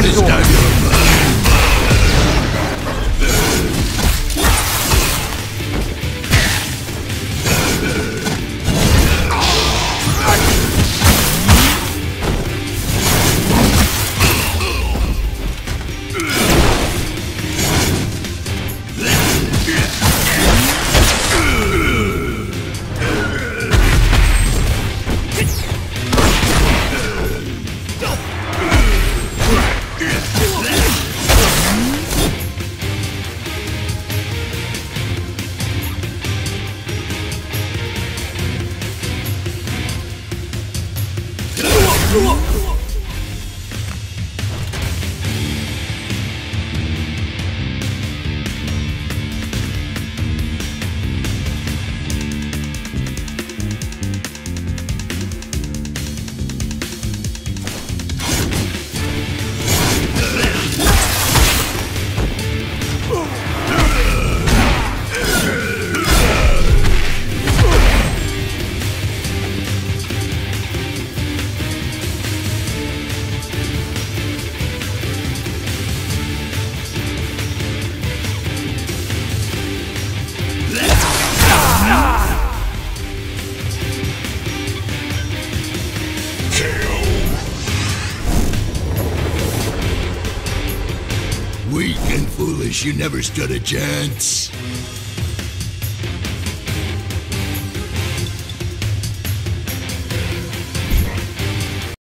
Give it to him. 师傅 Weak and foolish, you never stood a chance.